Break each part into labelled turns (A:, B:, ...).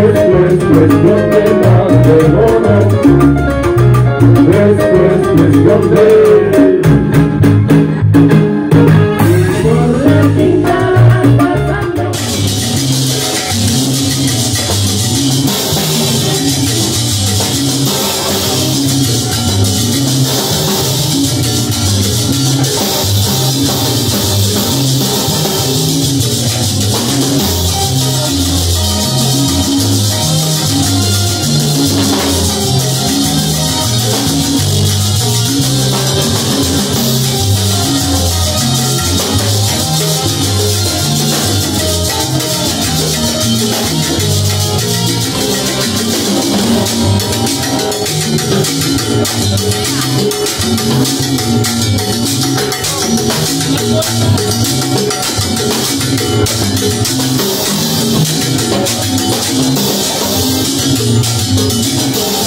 A: Después, pues, cuestión de matrimonio, es pues, cuestión Thank you.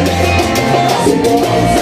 A: Se